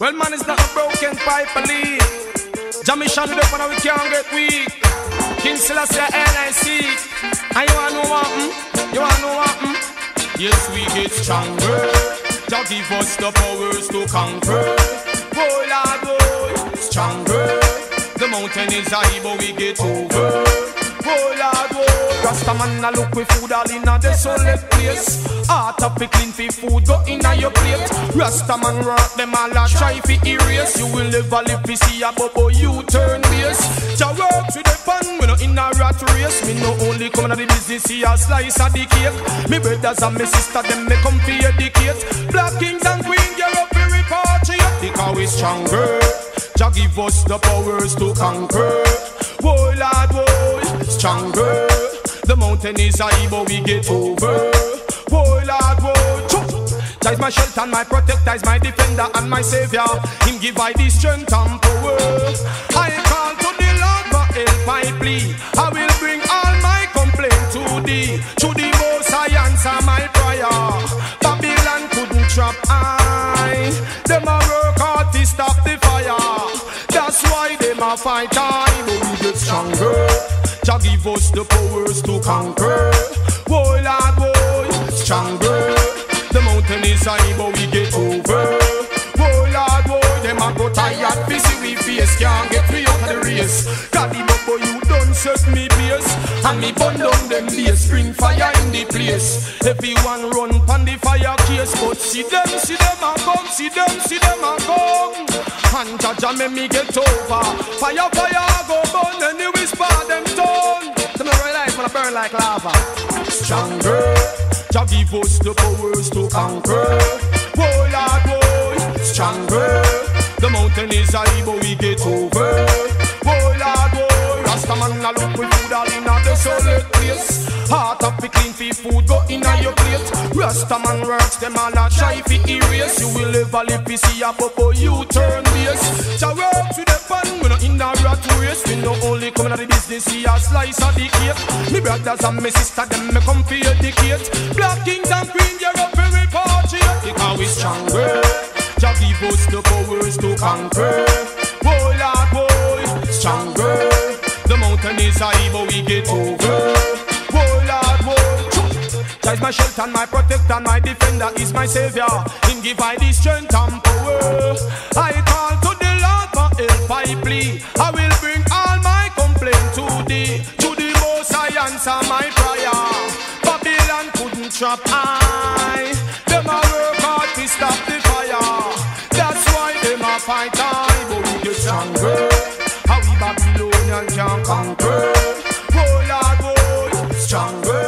Well, man, it's not a broken pipe, believe. Jammy shall it up and we can't get weak. King Selassie, NIC. And you wanna know what? Mm? You wanna know what? Mm? Yes, we get stronger. Jah give us the powers to conquer. Oh, Lord, oh, stronger. The mountain is high, but we get over. Rasta man a look with food all in a desolate place. Heart of fi clean fi food go in a your plate. Rasta man work them all a try fi erase. You will never live fi see a bubble you turn base. Jah work with the pan, we no in a rat race. Me no only come to the business see a slice of the cake. Me brothers and me sister them me come fi educate. Black kings and queens get up fi repatriate because we stronger. Jah give us the powers to conquer. Whoa, Lord, whoa, stronger. The mountain is high, but we get over. Whoa, Lord, whoa, choo. Jah my shelter my protector, is my defender and my savior. Him give I the strength and power. I call to the Lord for help, I plead. I will bring all my complaint to thee. To the most I answer my prayer. Babylon couldn't trap I. Them a work hard to stop the fire. That's why them a fight I, but we get stronger. Jah give us the powers to conquer. Whoa, Lord, whoa, stronger. The mountain is high, but we get over. Whoa, Lord, whoa, them a go tired. Busy we face, can't get me out of the race. God, the boy, you done set me pace. And me burn down them days, bring fire in the place. Everyone run pon the fire case, but see them, see them a come, see them, see them a come. And Jah make me get over. Fire, fire, go burn, and you whisper them. Tell me right life, when I burn like lava. Stronger, Jah give us the powers to conquer. Whoa, Lord, whoa, stronger. The mountain is high, but we get over. Plate. Rasta man works them all a try fi erase. You will never live fi see a bubble you turn base. Jah work to the pan, we no in a rat race. We no only come to the business see a slice of the cake. Me brothers and me sister them me come fi educate. Black kings and queens, you're up fi repatriate because we stronger. Jah give us the powers to conquer. Whoa, ah, Lord, boy, stronger. The mountain is high, but we get over. Jah my shelter my protector, my defender is my savior. Him give I the strength and power. I call to the Lord for help, I plead. I will bring all my complaint to thee. To the most I answer my prayer. Babylon couldn't trap I. Them a work hard to stop the fire. That's why them a fight I, but we get stronger. How we Babylonian can conquer. Oh Lord, oh, stronger.